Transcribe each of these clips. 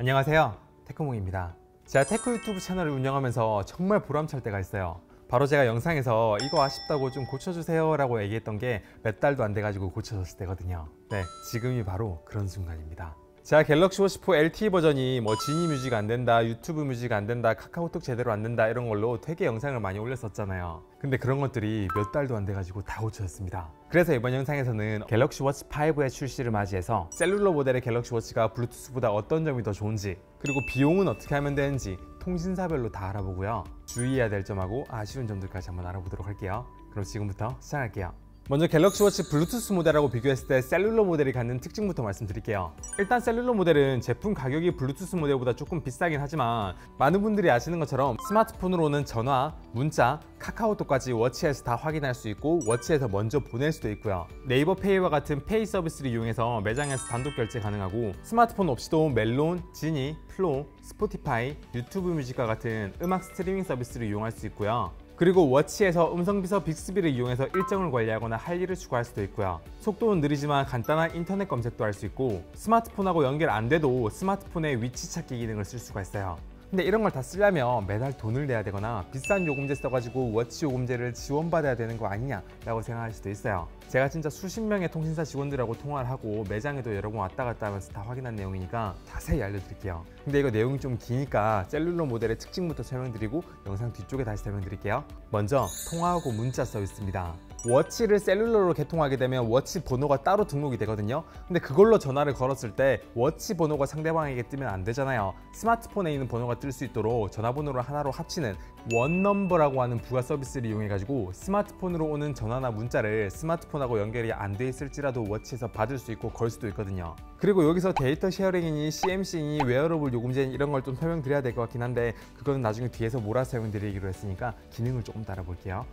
안녕하세요. 테크몽입니다. 제가 tech 유튜브 채널을 운영하면서 정말 보람찰 때가 있어요. 바로 제가 영상에서 이거 아쉽다고 좀 고쳐주세요 라고 얘기했던 게 몇 달도 안 돼가지고 고쳐졌을 때거든요. 네 지금이 바로 그런 순간입니다 제가 갤럭시 워치 4 LTE 버전이 뭐 지니 뮤직 안 된다, 유튜브 뮤직 안 된다, 카카오톡 제대로 안 된다 이런 걸로 되게 영상을 많이 올렸었잖아요. 근데 그런 것들이 몇 달도 안 돼가지고 다 고쳐졌습니다. 그래서 이번 영상에서는 갤럭시 워치 5의 출시를 맞이해서 cellular 모델의 갤럭시 워치가 블루투스보다 어떤 점이 더 좋은지 그리고 비용은 어떻게 하면 되는지 통신사별로 다 알아보고요. 주의해야 될 점하고 아쉬운 점들까지 한번 알아보도록 할게요. 그럼 지금부터 시작할게요. 먼저 갤럭시 워치 블루투스 모델하고 비교했을 때 cellular 모델이 갖는 특징부터 말씀드릴게요. 일단 cellular 모델은 제품 가격이 블루투스 모델보다 조금 비싸긴 하지만 많은 분들이 아시는 것처럼 스마트폰으로는 전화, 문자, 카카오톡까지 워치에서 다 확인할 수 있고 워치에서 먼저 보낼 수도 있고요. 네이버 페이와 같은 페이 서비스를 이용해서 매장에서 단독 결제 가능하고 스마트폰 없이도 멜론, 지니, 플로, 스포티파이, 유튜브 뮤직과 같은 음악 스트리밍 서비스를 이용할 수 있고요 그리고 워치에서 음성비서 빅스비를 이용해서 일정을 관리하거나 할 일을 추가할 수도 있고요. 속도는 느리지만 간단한 인터넷 검색도 할 수 있고 스마트폰하고 연결 안 돼도 스마트폰의 위치 찾기 기능을 쓸 수가 있어요. 근데 이런 걸 다 쓰려면 매달 돈을 내야 되거나 비싼 요금제 써가지고 워치 요금제를 지원받아야 되는 거 아니냐라고 생각할 수도 있어요. 제가 진짜 수십 명의 통신사 직원들하고 통화를 하고 매장에도 여러 번 왔다 갔다 하면서 다 확인한 내용이니까 자세히 알려드릴게요. 근데 이거 내용이 좀 기니까 셀룰러 모델의 특징부터 설명드리고 영상 뒤쪽에 다시 설명드릴게요. 먼저 통화하고 문자 서비스입니다. 워치를 cellular로 개통하게 되면 워치 번호가 따로 등록이 되거든요. 근데 그걸로 전화를 걸었을 때 워치 번호가 상대방에게 뜨면 안 되잖아요. 스마트폰에 있는 번호가 뜰 수 있도록 전화번호를 하나로 합치는 one number라고 하는 부가 서비스를 이용해 가지고 스마트폰으로 오는 전화나 문자를 스마트폰하고 연결이 안 돼 있을지라도 워치에서 받을 수 있고 걸 수도 있거든요. 그리고 여기서 data sharing이니 CMC니 wearable 요금제 이런 걸 좀 설명드려야 될 것 같긴 한데 그거는 나중에 뒤에서 몰아서 설명드리기로 했으니까 기능을 조금 따라 볼게요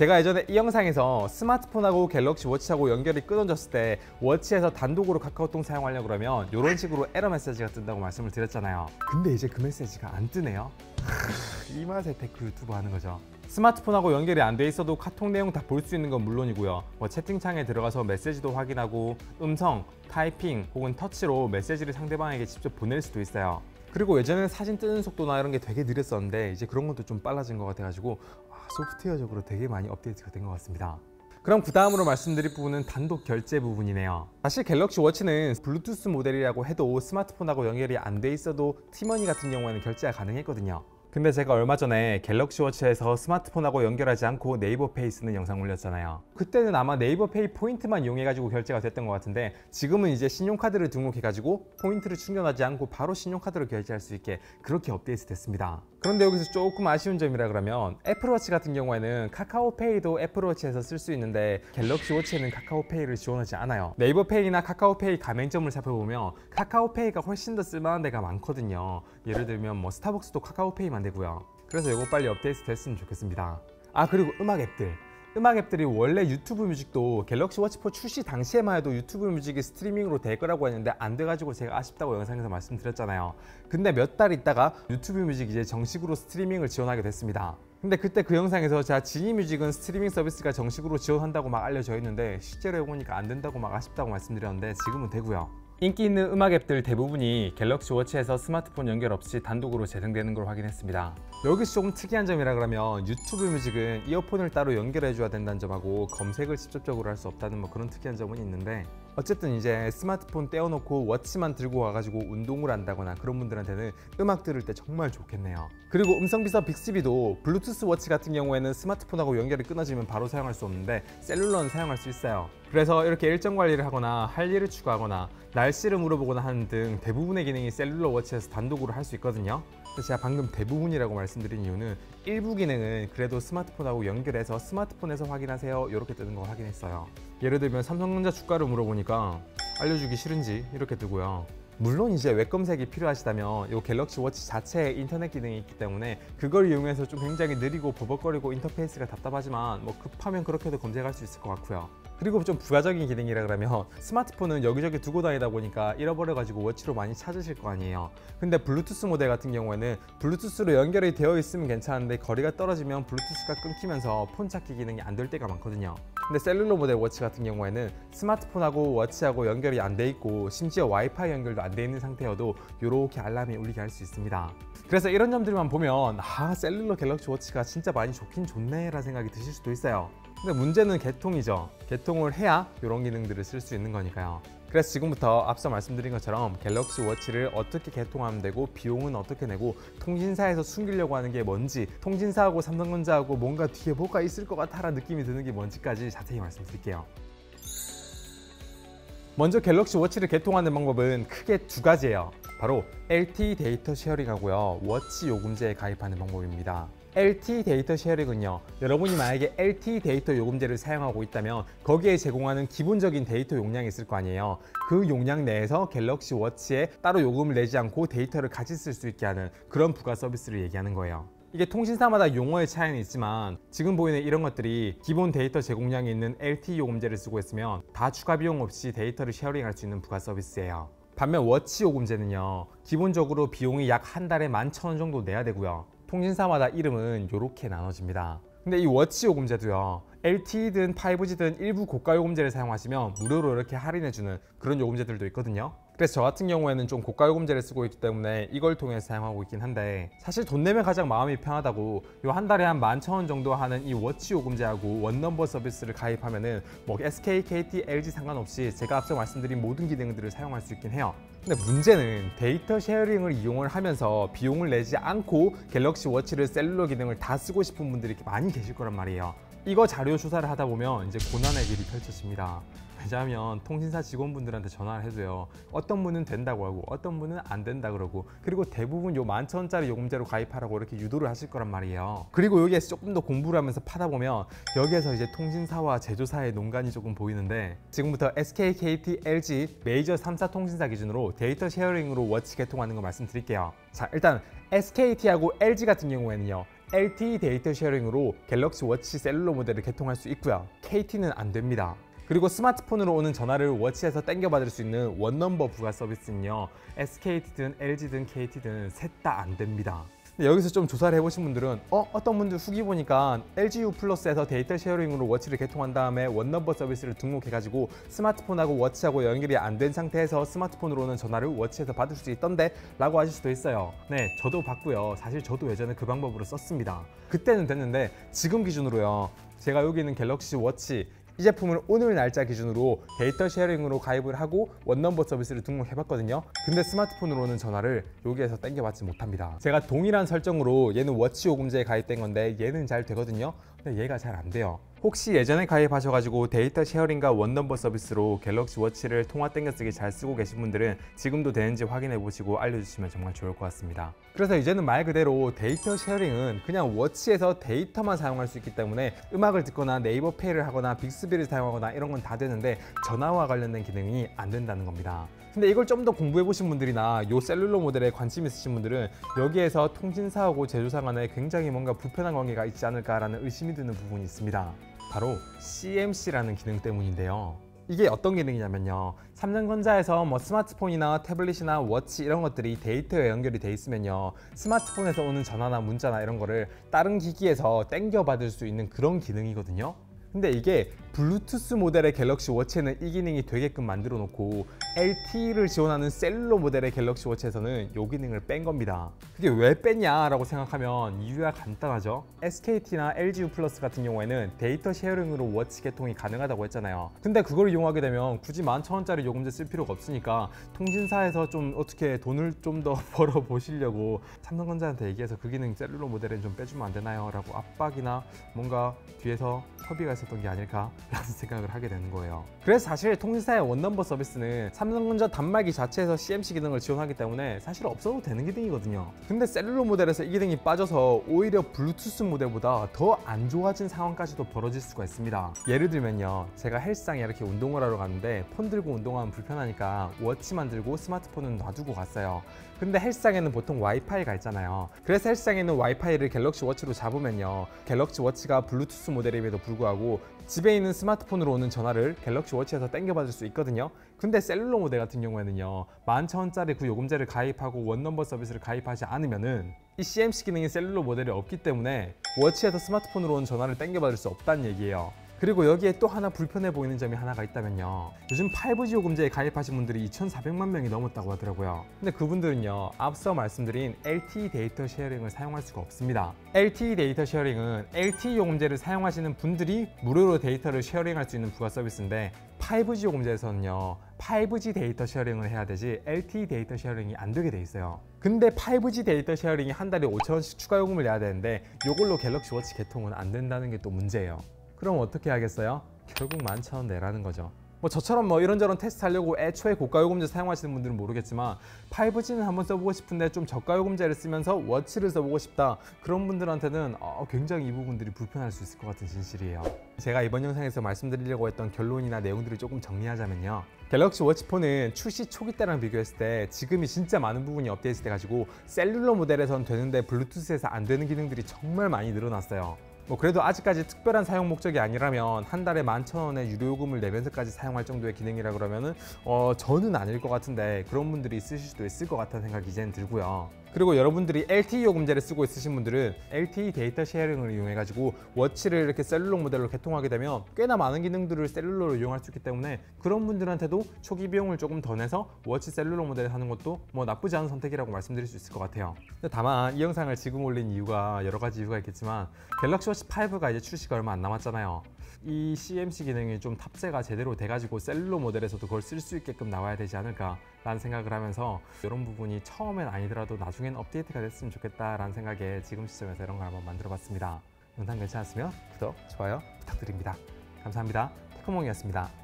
제가 예전에 이 영상에서 스마트폰하고 갤럭시 워치하고 연결이 끊어졌을 때 워치에서 단독으로 카카오톡 사용하려고 그러면 이런 식으로 에러 메시지가 뜬다고 말씀을 드렸잖아요. 근데 이제 그 메시지가 안 뜨네요. 이 맛에 테크 유튜브 하는 거죠. 스마트폰하고 연결이 안 돼 있어도 카톡 내용 다 볼 수 있는 건 물론이고요. 뭐 채팅창에 들어가서 메시지도 확인하고 음성, 타이핑 혹은 터치로 메시지를 상대방에게 직접 보낼 수도 있어요 그리고 예전에는 사진 뜨는 속도나 이런 게 되게 느렸었는데 이제 그런 것도 좀 빨라진 것 같아가지고 소프트웨어적으로 되게 많이 업데이트가 된 것 같습니다. 그럼 그 다음으로 말씀드릴 부분은 단독 결제 부분이네요 사실 갤럭시 워치는 블루투스 모델이라고 해도 스마트폰하고 연결이 안 돼 있어도 티머니 같은 경우에는 결제가 가능했거든요 근데 제가 얼마 전에 갤럭시 워치에서 스마트폰하고 연결하지 않고 네이버 페이 쓰는 영상 올렸잖아요. 그때는 아마 네이버 페이 포인트만 이용해 가지고 결제가 됐던 것 같은데 지금은 이제 신용카드를 등록해 가지고 포인트를 충전하지 않고 바로 신용카드로 결제할 수 있게 그렇게 업데이트 됐습니다 그런데 여기서 조금 아쉬운 점이라 그러면 애플워치 같은 경우에는 카카오페이도 애플워치에서 쓸 수 있는데 갤럭시 워치에는 카카오페이를 지원하지 않아요. 네이버페이나 카카오페이 가맹점을 살펴보면 카카오페이가 훨씬 더 쓸만한 데가 많거든요. 예를 들면 뭐 스타벅스도 카카오페이만 되고요. 그래서 이거 빨리 업데이트 됐으면 좋겠습니다. 아 그리고 음악 앱들 음악 앱들이 원래 유튜브 뮤직도 갤럭시 워치 4 출시 당시에만 해도 유튜브 뮤직이 스트리밍으로 될 거라고 했는데 안 돼가지고 제가 아쉽다고 영상에서 말씀드렸잖아요. 근데 몇 달 있다가 유튜브 뮤직 이제 정식으로 스트리밍을 지원하게 됐습니다. 근데 그때 그 영상에서 제가 지니 뮤직은 스트리밍 서비스가 정식으로 지원한다고 막 알려져 있는데 실제로 해보니까 안 된다고 막 아쉽다고 말씀드렸는데 지금은 되고요 인기 있는 음악 앱들 대부분이 갤럭시 워치에서 스마트폰 연결 없이 단독으로 재생되는 걸 확인했습니다. 여기서 조금 특이한 점이라 그러면 유튜브 뮤직은 이어폰을 따로 연결해 줘야 된다는 점하고 검색을 직접적으로 할 수 없다는 뭐 그런 특이한 점은 있는데 어쨌든 이제 스마트폰 떼어놓고 워치만 들고 와가지고 운동을 한다거나 그런 분들한테는 음악 들을 때 정말 좋겠네요. 그리고 음성비서 빅스비도 블루투스 워치 같은 경우에는 스마트폰하고 연결이 끊어지면 바로 사용할 수 없는데 셀룰러는 사용할 수 있어요. 그래서 이렇게 일정 관리를 하거나 할 일을 추가하거나 날씨를 물어보거나 하는 등 대부분의 기능이 셀룰러 워치에서 단독으로 할 수 있거든요 제가 방금 대부분이라고 말씀드린 이유는 일부 기능은 그래도 스마트폰하고 연결해서 스마트폰에서 확인하세요. 이렇게 뜨는 거 확인했어요. 예를 들면 삼성전자 주가를 물어보니까 알려주기 싫은지 이렇게 뜨고요. 물론 이제 웹 검색이 필요하시다면 이 갤럭시 워치 자체에 인터넷 기능이 있기 때문에 그걸 이용해서 좀 굉장히 느리고 버벅거리고 인터페이스가 답답하지만 뭐 급하면 그렇게도 검색할 수 있을 것 같고요 그리고 좀 부가적인 기능이라 그러면 스마트폰은 여기저기 두고 다니다 보니까 잃어버려 가지고 워치로 많이 찾으실 거 아니에요 근데 블루투스 모델 같은 경우에는 블루투스로 연결이 되어 있으면 괜찮은데 거리가 떨어지면 블루투스가 끊기면서 폰 찾기 기능이 안 될 때가 많거든요 근데 셀룰러 모델 워치 같은 경우에는 스마트폰하고 워치하고 연결이 안 돼 있고 심지어 와이파이 연결도 안 돼 있는 상태여도 이렇게 알람이 울리게 할 수 있습니다. 그래서 이런 점들만 보면 아 셀룰러 갤럭시 워치가 진짜 많이 좋긴 좋네 라는 생각이 드실 수도 있어요. 근데 문제는 개통이죠. 개통을 해야 이런 기능들을 쓸 수 있는 거니까요. 그래서 지금부터 앞서 말씀드린 것처럼 갤럭시 워치를 어떻게 개통하면 되고 비용은 어떻게 내고 통신사에서 숨기려고 하는 게 뭔지 통신사하고 삼성전자하고 뭔가 뒤에 뭐가 있을 것 같아라 느낌이 드는 게 뭔지까지 자세히 말씀드릴게요. 먼저 갤럭시 워치를 개통하는 방법은 크게 두 가지예요. 바로 LTE 데이터 쉐어링하고요. 워치 요금제에 가입하는 방법입니다. LTE 데이터 쉐어링은요 여러분이 만약에 LTE 데이터 요금제를 사용하고 있다면 거기에 제공하는 기본적인 데이터 용량이 있을 거 아니에요. 그 용량 내에서 갤럭시 워치에 따로 요금을 내지 않고 데이터를 같이 쓸 수 있게 하는 그런 부가 서비스를 얘기하는 거예요. 이게 통신사마다 용어의 차이는 있지만 지금 보이는 이런 것들이 기본 데이터 제공량이 있는 LTE 요금제를 쓰고 있으면 다 추가 비용 없이 데이터를 쉐어링할 수 있는 부가 서비스예요. 반면 워치 요금제는요 기본적으로 비용이 약 한 달에 11,000원 정도 내야 되고요 통신사마다 이름은 이렇게 나눠집니다. 근데 이 워치 요금제도요. LTE든 5G든 일부 고가 요금제를 사용하시면 무료로 이렇게 할인해주는 그런 요금제들도 있거든요. 그래서 저 같은 경우에는 좀 고가 요금제를 쓰고 있기 때문에 이걸 통해서 사용하고 있긴 한데 사실 돈 내면 가장 마음이 편하다고 요 한 달에 한 11,000원 정도 하는 이 워치 요금제하고 원넘버 서비스를 가입하면은 뭐 SK, KT, LG 상관없이 제가 앞서 말씀드린 모든 기능들을 사용할 수 있긴 해요. 근데 문제는 데이터 쉐어링을 이용을 하면서 비용을 내지 않고 갤럭시 워치를 셀룰러 기능을 다 쓰고 싶은 분들이 많이 계실 거란 말이에요. 이거 자료 조사를 하다 보면 이제 고난의 길이 펼쳐집니다. 왜냐하면 통신사 직원분들한테 전화를 해도요. 어떤 분은 된다고 하고 어떤 분은 안 된다 그러고 그리고 대부분 요 만천 원짜리 요금제로 가입하라고 이렇게 유도를 하실 거란 말이에요. 그리고 여기에서 조금 더 공부를 하면서 파다 보면 여기에서 이제 통신사와 제조사의 농간이 조금 보이는데 지금부터 SK, KT, LG 메이저 3사 통신사 기준으로 데이터 쉐어링으로 워치 개통하는 거 말씀드릴게요. 자 일단 SKT하고 LG 같은 경우에는요 LTE 데이터 쉐어링으로 갤럭시 워치 셀룰러 모델을 개통할 수 있고요. KT는 안 됩니다. 그리고 스마트폰으로 오는 전화를 워치에서 땡겨받을 수 있는 원넘버 부가 서비스는요. SKT든 LG든 KT든 셋 다 안 됩니다. 여기서 좀 조사를 해보신 분들은 어? 어떤 분들 후기 보니까 LGU 플러스에서 데이터 쉐어링으로 워치를 개통한 다음에 원넘버 서비스를 등록해가지고 스마트폰하고 워치하고 연결이 안 된 상태에서 스마트폰으로 오는 전화를 워치에서 받을 수 있던데? 라고 하실 수도 있어요. 네 저도 봤고요. 사실 저도 예전에 그 방법으로 썼습니다. 그때는 됐는데 지금 기준으로요. 제가 여기 있는 갤럭시 워치 이 제품을 오늘 날짜 기준으로 데이터 sharing으로 가입을 하고 one number 서비스를 등록해봤거든요. 근데 스마트폰으로는 전화를 여기에서 땡겨받지 못합니다. 제가 동일한 설정으로 얘는 워치 요금제에 가입된 건데 얘는 잘 되거든요 근데 얘가 잘 안 돼요. 혹시 예전에 가입하셔가지고 데이터 sharing과 one number 서비스로 갤럭시 워치를 통화 땡겨쓰기 잘 쓰고 계신 분들은 지금도 되는지 확인해 보시고 알려주시면 정말 좋을 것 같습니다. 그래서 이제는 말 그대로 데이터 sharing은 그냥 워치에서 데이터만 사용할 수 있기 때문에 음악을 듣거나 네이버 페이를 하거나 빅스비를 사용하거나 이런 건 다 되는데 전화와 관련된 기능이 안 된다는 겁니다. 근데 이걸 좀 더 공부해 보신 분들이나 요 셀룰러 모델에 관심 있으신 분들은 여기에서 통신사하고 제조사 간에 굉장히 뭔가 불편한 관계가 있지 않을까라는 의심이 드는 부분이 있습니다 바로 CMC라는 기능 때문인데요. 이게 어떤 기능이냐면요. 삼성전자에서 뭐 스마트폰이나 태블릿이나 워치 이런 것들이 데이터에 연결이 돼 있으면요. 스마트폰에서 오는 전화나 문자나 이런 거를 다른 기기에서 땡겨 받을 수 있는 그런 기능이거든요. 근데 이게 블루투스 모델의 갤럭시 워치에는 이 기능이 되게끔 만들어 놓고 LTE를 지원하는 셀룰러 모델의 갤럭시 워치에서는 이 기능을 뺀 겁니다. 그게 왜 뺐냐 라고 생각하면 이유가 간단하죠. SKT나 LGU 플러스 같은 경우에는 데이터 sharing으로 워치 개통이 가능하다고 했잖아요. 근데 그걸 이용하게 되면 굳이 11,000원짜리 요금제 쓸 필요가 없으니까 통신사에서 좀 어떻게 돈을 좀 더 벌어 보시려고 삼성전자한테 얘기해서 그 기능 셀룰러 모델은 좀 빼주면 안 되나요? 라고 압박이나 뭔가 뒤에서 협의가 있었던 게 아닐까 라는 생각을 하게 되는 거예요. 그래서 사실 통신사의 one number 서비스는 삼성전자 단말기 자체에서 CMC 기능을 지원하기 때문에 사실 없어도 되는 기능이거든요. 근데 셀룰러 모델에서 이 기능이 빠져서 오히려 블루투스 모델보다 더 안 좋아진 상황까지도 벌어질 수가 있습니다. 예를 들면요. 제가 헬스장에 이렇게 운동을 하러 갔는데 폰 들고 운동하면 불편하니까 워치 만 들고 스마트폰은 놔두고 갔어요 근데 헬스장에는 보통 와이파이가 있잖아요. 그래서 헬스장에는 와이파이를 갤럭시 워치로 잡으면요. 갤럭시 워치가 블루투스 모델임에도 불구하고 집에 있는 스마트폰으로 오는 전화를 갤럭시 워치에서 땡겨받을 수 있거든요. 근데 셀룰러 모델 같은 경우에는요. 11,000원짜리 그 요금제를 가입하고 one number 서비스를 가입하지 않으면은 이 CMC 기능이 셀룰러 모델이 없기 때문에 워치에서 스마트폰으로 온 전화를 땡겨받을 수 없다는 얘기예요 그리고 여기에 또 하나 불편해 보이는 점이 하나가 있다면요. 요즘 5G 요금제에 가입하신 분들이 2,400만 명이 넘었다고 하더라고요. 근데 그분들은요, 앞서 말씀드린 LTE 데이터 sharing을 사용할 수가 없습니다. LTE 데이터 sharing은 LTE 요금제를 사용하시는 분들이 무료로 데이터를 sharing할 수 있는 부가 서비스인데 5G 요금제에서는요, 5G 데이터 쉐어링을 해야 되지 LTE 데이터 sharing이 안 되게 돼 있어요. 근데 5G 데이터 쉐어링이 한 달에 5천원씩 추가 요금을 내야 되는데 이걸로 갤럭시 워치 개통은 안 된다는 게 또 문제예요. 그럼 어떻게 하겠어요? 결국 11,000원 내라는 거죠. 뭐 저처럼 뭐 이런저런 테스트 하려고 애초에 고가 요금제 사용하시는 분들은 모르겠지만 5G는 한번 써보고 싶은데 좀 저가 요금제를 쓰면서 워치를 써보고 싶다 그런 분들한테는 어, 굉장히 이 부분들이 불편할 수 있을 것 같은 현실이에요 제가 이번 영상에서 말씀드리려고 했던 결론이나 내용들을 조금 정리하자면요 갤럭시 워치 폰은 출시 초기 때랑 비교했을 때 지금이 진짜 많은 부분이 업데이트 돼가지고 셀룰러 모델에선 되는데 블루투스에서 안 되는 기능들이 정말 많이 늘어났어요 뭐 그래도 아직까지 특별한 사용 목적이 아니라면 한 달에 만천 원의 유료 요금을 내면서까지 사용할 정도의 기능이라 그러면은 어 저는 아닐 것 같은데 그런 분들이 있으실 수도 있을 것 같다는 생각이 이제는 들고요. 그리고 여러분들이 LTE 요금제를 쓰고 있으신 분들은 LTE 데이터 sharing을 이용해 가지고 워치를 이렇게 셀룰러 모델로 개통하게 되면 꽤나 많은 기능들을 셀룰러로 이용할 수 있기 때문에 그런 분들한테도 초기 비용을 조금 더 내서 워치 셀룰러 모델을 하는 것도 뭐 나쁘지 않은 선택이라고 말씀드릴 수 있을 것 같아요. 다만 이 영상을 지금 올린 이유가 여러 가지 이유가 있겠지만 갤럭시 워치 5가 이제 출시가 얼마 안 남았잖아요. 이 CMC 기능이 좀 탑재가 제대로 돼가지고 셀룰러 모델에서도 그걸 쓸 수 있게끔 나와야 되지 않을까라는 생각을 하면서 이런 부분이 처음엔 아니더라도 나중엔 업데이트가 됐으면 좋겠다라는 생각에 지금 시점에서 이런 걸 한번 만들어봤습니다. 영상 괜찮았으면 구독, 좋아요 부탁드립니다. 감사합니다. 테크몽이었습니다.